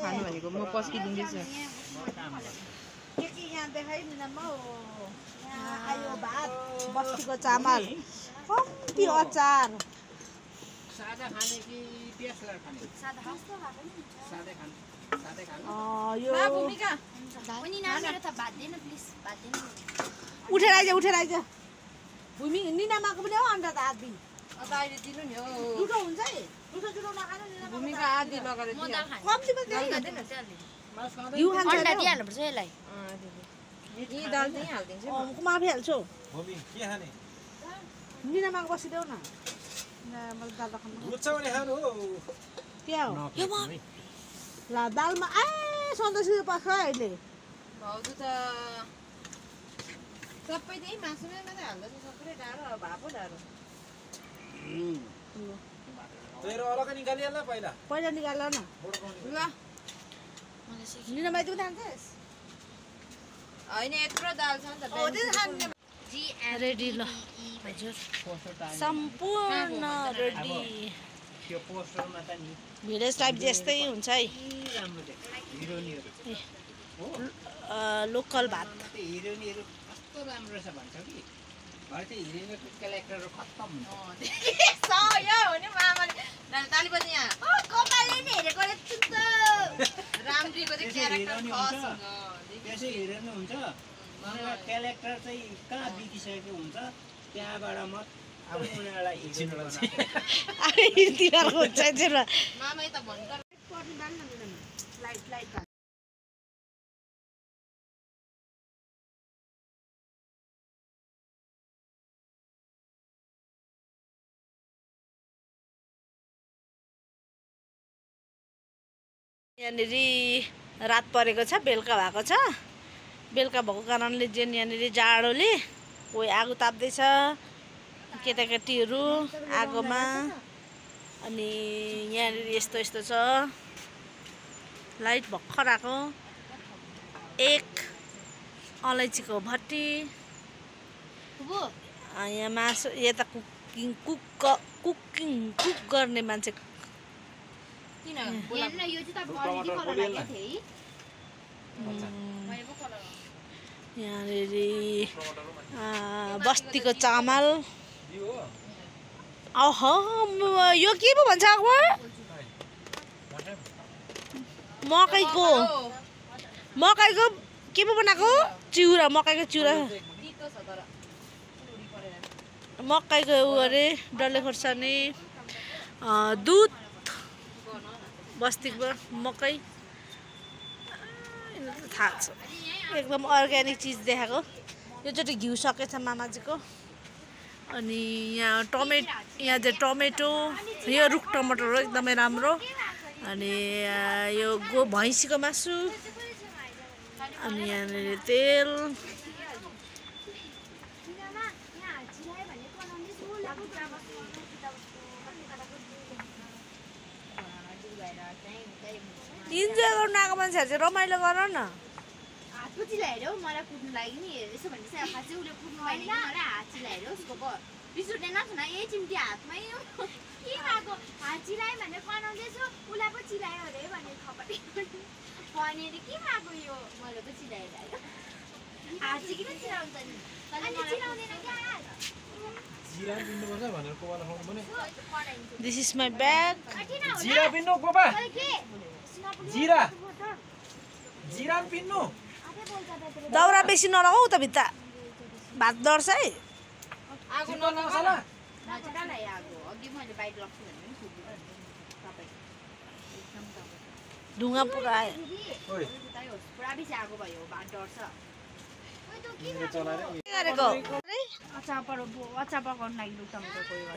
खानु भनेको म पस्किदिँदैछु। के के यहाँ देखाइदिन म? यहाँ आयो भात बस्तीको चामल। कम्ती अचार। सादा खाने कि प्याजलाई खाने? सादै खाने। सादै खाने। अँ, यो भूमिका पनि नामेर त भाँच्दैन प्लिज। भाँच्दैन उठेर आइज उठेर आइज भूमि निनामाको पनि हो अन्त त आदि अन्त अहिले दिनु नि हौ। दुधो हुन्छ है। भूमिका आदि लगेर म दियो। दाल चाहिँ घिउ अन्डा। दिइहाल्नुपर्छ यसलाई। यी दाल हालिदिन्छु म निनामाको बसिदेऊ न। हो। ला दालमा ए सन्तोषी पर्छ अहिले। भाउजू त सबै त्यही मासुमै मात्रै हाल्दैछ सबै डाँडो अब भापो डाँडो तेरो अलग्गै निकालिहाल न पहिला। पहिला निकाल न। ल तिमी खान्छस् होइन यत्रो दाल छ नि त रेडी ल। हजुर। सम्पूर्ण रेडी त्यो पोस्टरमा त नि भिलेज टाइप जस्तै हुन्छ है। लोकल भात। राम्रो छ भन्छ कि? खत्तम हुन्छ यो हो नि मामाले ताली बजी यहाँ ओ कपालले नि हेरेको रहेछ नि त खस हुन्छ। त्यसै हिरोइन हुन्छ। क्यारेक्टर चाहिँ कहाँ बितिसकेको हुन्छ त्यहाँबाट लाइट यहाँनिर रात परेको छ बेलुका भएको छ। बेलुका भएको कारणले चाहिँ यहाँनिर जाडोले कोही आगो ताप्दैछ केटाकेटीहरू आगोमा। अनि यहाँनिर यस्तो यस्तो छ। लाइट भर्खर आएको। एक अलैँचीको भट्टी। यहाँ मासु यता कुकिङ कुक कुकिङ कुक गर्ने मान्छे किन हेर्न यो चाहिँ तपाईँ अलरेडी कलर लागेको थियो है मैले पो कलर यहाँनिर बस्तीको चामल अह यो के पो भन्छ अकबर मकैको मकैको के पो बनाएको चिउरा मकैको चिउरा मकैको उ अरे डल्ले खोर्सानी अँ, दुध बस्तीको मकै। थाहा छ। एकदम अर्ग्यानिक चिज देखाएको। योचोटि घिउ सकेछ मामाजीको। अनि यहाँ टमेट यहाँ चाहिँ टमेटो यो रुख टमाटर हो एकदमै राम्रो। अनि यो गो भैँसीको मासु। अनि यहाँनिर तेल। इन्जोय गर्नु आएको मान्छेहरू चाहिँ रमाइलो गर न। हात पो चिलाएर हौ मलाई कुद्नु लागि नि यसो भने चाहिँ खासै उसले कुद्नु पाएन कि मलाई हात चिलाएर हौ उसको ब- रिस उठ्दैन न ए चिम्टी हातमै हो के भएको हात चिलायो भनेर कराउँदैछु उसलाई पो चिलायो अरे भनेर खपटी भने अरे के भएको यो मैले पो चिलाएर हात चाहिँ किन चिलाउँछ नि चिलाउँदैन क्या दिस इज माई ब्याग? जिरा पिन्नु गोपा जिरा। जिरा पनि पिन्नु दाउरा बेसी नलगाऊ त भित्ता। भात डढ्छ है। आगो ढुङ्गा पुरा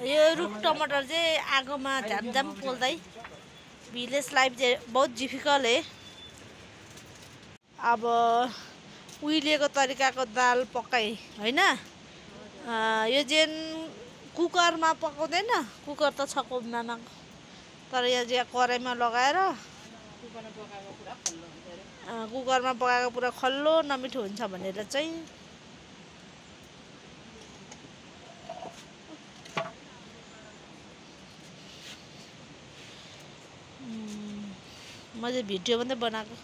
यो रुख टमाटर चाहिँ आगोमा झ्यामझ्याम पोल्दै। भिलेज लाइफ चाहिँ बहुत डिफिकल्ट है। अब उहिलेको तरिकाको दाल पकाइ होइन? यो चाहिँ कुकरमा पकाउँदैन कुकर त छ कुमामा तर यो चाहिँ कराईमा लगाएर कुकरमा पकाएको पुरा खल्लो नमिठो हुन्छ भनेर चाहिँ मैले भिडियो मात्रै बनाएको।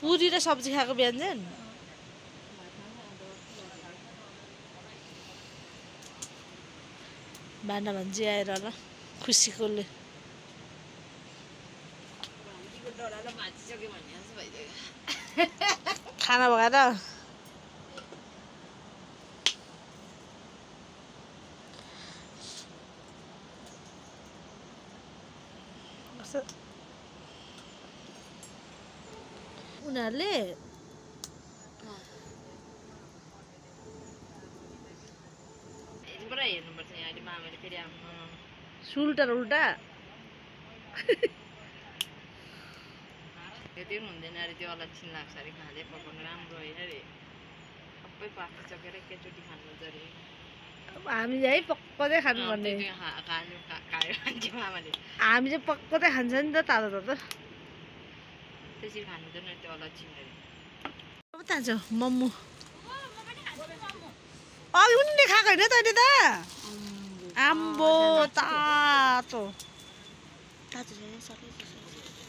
पुरी र सब्जी खाएको व्यञ्जन? भान्डा भान्जी आएर ल खुसीकोले डढाएर भाँचिसक्यो भन्ने जस्तो भइदियो खाना भएर उनीहरूले सुल्टा र उल्टा त्यो पनि हुँदैन अरे त्यो अलक्षण लाग्छ अरे खाँदै पकाउनु राम्रो होइन अरे सबै पाकिसकेर एकैचोटि खानु अरे। हामी चाहिँ है पक्कै खानु खायो मामाले हामी चाहिँ पक्कै खान्छ नि त तातो तातो। त्यसरी खानु हुँदैन त्यो अलक्षण अरे। कता छ मोमो। अघि पनि खाएको होइन तैँले त? आम्बो तातो। चाबेसी माग्यो नि अनि अचार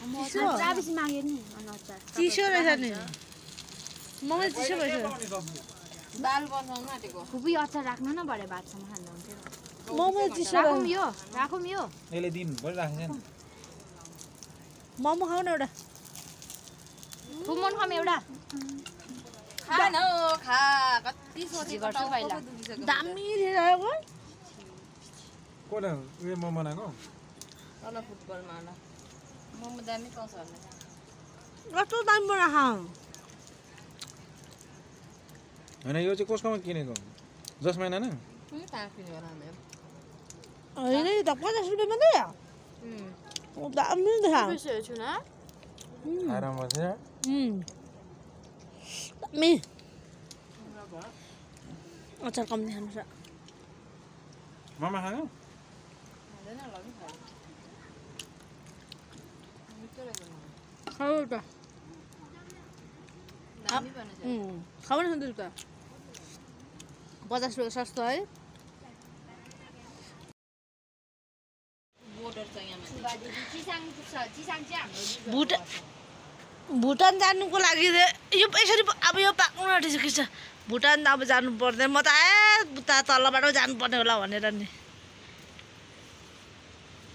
चिसो रहेछ नि मोमो चिसो भएछ दाल बनाउनु आँटेको फुपी अचार राख्नु न भरे भातसँग खाँदा हुन्थ्यो मोमो चिसो राखौँ यो राखौँ यो यसले दिनभरि नि मोमो खाऊ न एउटा खाऊँ एउटा खा न हौ, खा कति गर्छु पहिला। दामी उयो बनाएको तल फुटबलमा होला मोमो दामी पाउँछ होला कस्तो होइन यो चाहिँ कसकोमा किनेको जस महिना न होइन यो त पचास रुपियाँ मात्रै दामी. दामी अचार कम्ती खानु छ मामा खाँदैन होला नि खायो मिठो रहेछ मोमो। खाऊ त दामी बनेछ उम्. खाऊ न सन्तोष त पचास रुपियाँ सस्तो है पुग्छ चिसाङ चाहिँ हाम्रो भुटान जानुको लागि यो यसरी अब यो पाक्नु आँटिसकेको छ भुटान अब जानु पर्दैन म त ए उता तलबाट जानुपर्ने होला भनेर नि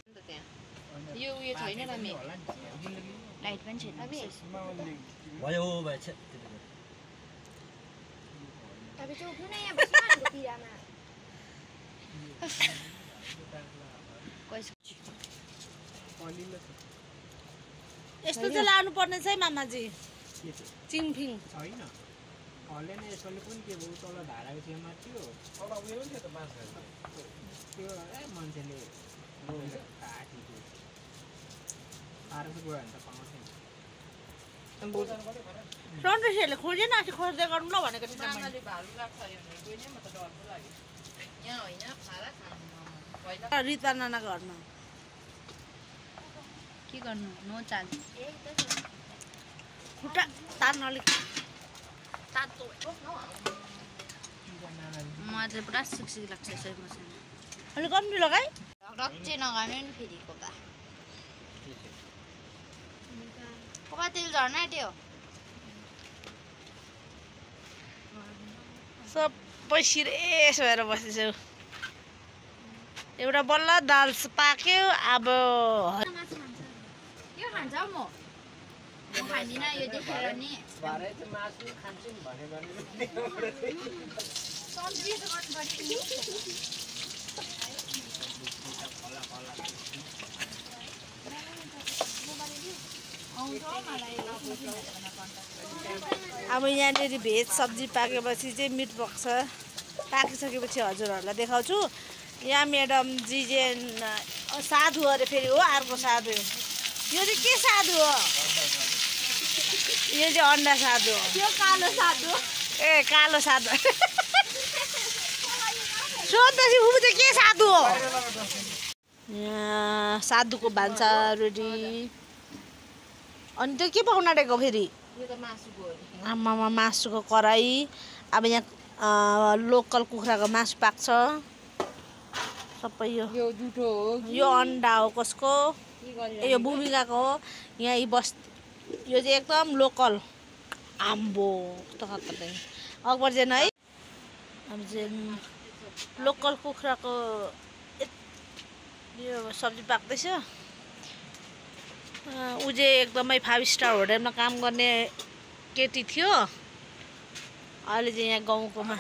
अन्त त्यहाँ यो उयो छैन रामे लाइट पनि छैन भयो न तिरामा यस्तो चाहिँ लानु पर्ने छ है मामाजी चिङफिङ छैन हल्ले नै यसले पनि के भयो तल धाराको छेउमा थियो त्यो ए मान्छेले लगेर काटेको आएर चाहिँ सन्तोषीहरूले खोजेन अस्ति खोज्दै गर्नु ल भनेको। पहिला रिता नाना घरमा। के गर्नु? नो खुट्टा तार्न अलिक। तातो मलाई चाहिँ पुरा सिकसिक लाग्छ यसरी बसेर अलिक कम्ती रक्चे नगर्नु नि फेरि कोपा कोपा तेल झर्न आँट्यो? सबै सिरेस भएर बसेछु। एउटा बल्ल दाल पाक्यो अब यो खान्छ म। खाँदिनँ यो देखेर नि। सब्जी गर्नु पऱ्यो अब यहाँनिर भेज सब्जी पाकेपछि चाहिँ मिट पक्छ पाकिसकेपछि हजुरहरूलाई देखाउँछु। यहाँ म्याडमजी चाहिँ साधु अरे फेरि हो अर्को साधु। यो चाहिँ के साधु हो? यो चाहिँ अन्डा साधु हो। त्यो कालो साधु ए कालो साधु। सोध्दैछु ऊ चाहिँ के साधु हो? यहाँ साधुको भान्सा रेडी अनि त्यो के पकाउन आँटेको फेरि? त। आमामा मासुको कराई अब यहाँ लोकल कुखुराको मासु पाक्छ सबै यो जुठो हो यो अन्डा हो कसको? यो भूमिकाको हो। यहाँ यी बस यो चाहिँ एकदम लोकल। आम्बो कस्तो खतरा अकबर जेन है। अब चाहिँ लोकल कुखुराको यो सब्जी पाक्दैछ। ऊ चाहिँ एकदमै फाइभ स्टार होटेलमा काम गर्ने केटी थियो अहिले चाहिँ यहाँ गाउँकोमा।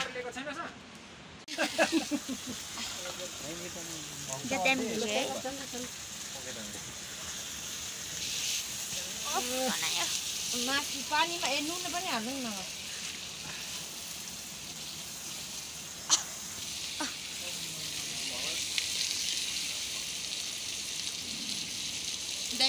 माथि पानीमा ए नुन पनि हाल्नु न द्याट इज नुन कति मैले देखेँ पखेटा कोपा अहिले भरे त्यो साग म पखेटा दिएँ त मैले खाँदैन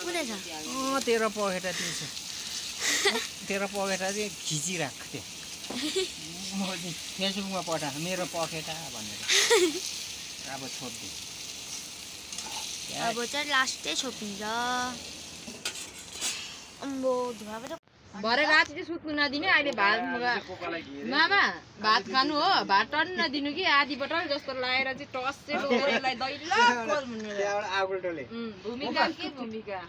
कुनै छ अँ तेरो पखेटा त्यो चाहिँ तेरो पखेटा चाहिँ खिचिराख त्यो म फेसबुकमा पठा मेरो पखेटा भनेर अब अब चाहिँ लास्टै छोपिन्छ अम्बो धुवा भरे राति चाहिँ सुत्नु नदिने अहिले भात मामा भात खानु हो भात टन नदिनु कि आधी जस्तो लगाएर चाहिँ टस चाहिँ भूमिका के भूमिका?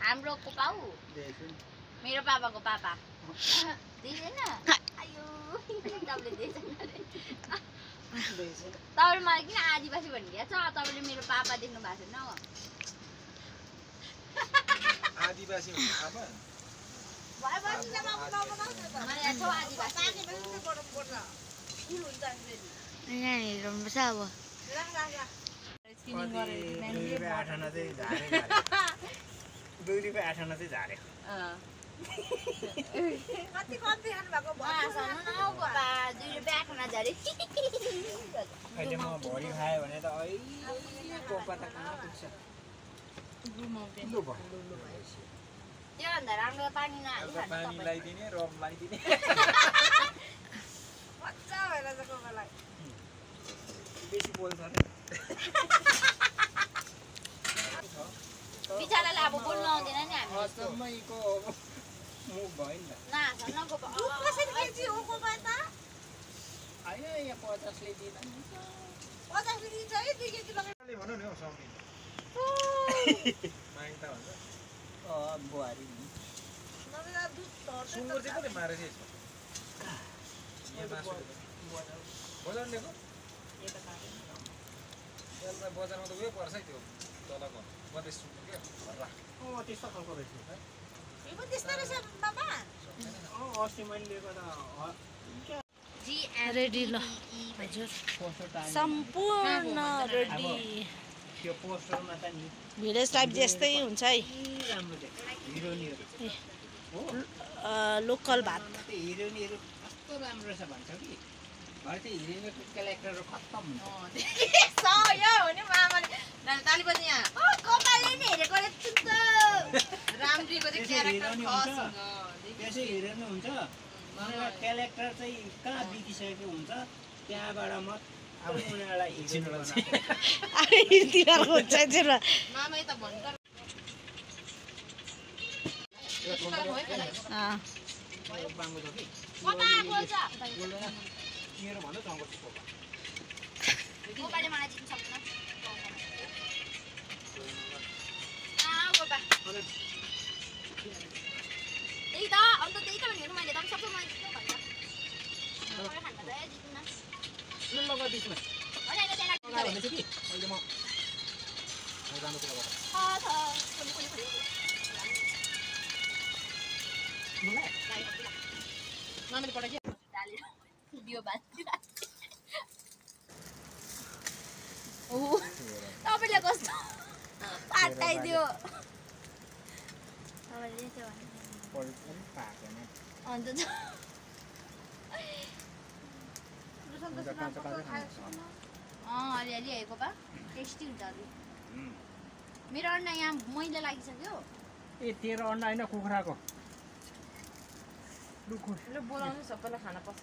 हाम्रो मेरो पापाको पापा। तपाईँले अरे। तपाईँले मलाई किन आदिवासी भनिदिएको छ? तपाईँले मेरो पापा देख्नु भएको छैन हो। आदिवासी छ अब। दुई रुपियाँ आठ आना चाहिँ झारे दुई रुपियाँ आठ आना चाहिँ झारे अँ। उहाँसँग न हौ कोपा दुई रुपियाँ झरे। अहिले म भरि खाएँ भने त त कहाँ पुग्छ। लु भयो। त्योभन्दा राम्रो पानी खानु लगाइदिने रम लगाइदिने। बेसी बोल्छ अरे बिचरालाई अब बोल्नु आउँदैन नि हामी मुख भयो नि त न हौ बुहारी नि चाहिँ मारेछ। बजार त है त्यो तलको मधेस सुँगुर क्या त्यस्तो खालको रहेछ रेडी ल हजुर। सम्पूर्ण रेडी भिलेज टाइप जस्तै हुन्छ है लोकल भात नि त्यसै खस हुन्छ। क्यारेक्टर चाहिँ कहाँ बितिसकेको हुन्छ त्यहाँबाट उनीहरूलाई हिरोइन बनाएको तिनीहरूको हुन्छ यता भन्नु त अँ, बाङ्गो छ कि कोपा बोल्छ। बोल्दैन मेरो भन्दा चङ्गो छ कोपा कोपाले मलाई चिन्न सक्दैन। त्यही त अन्त त्यही त भनेको मैले तपाईँ सबै मलाई चिन्नु भन्छ मलाई खानु दियो बाँच्यो। ओहो तपाईँले कस्तो पाटाइदियो पाकेन अन्त अलिअलि हेरेको पा टेस्टी हुन्छ अरू उम्। मेरो अन्डा यहाँ मैला लागिसक्यो ए तेरो अन्डा होइन कुखुराको बोलाउनु सबैलाई खाना पस्छ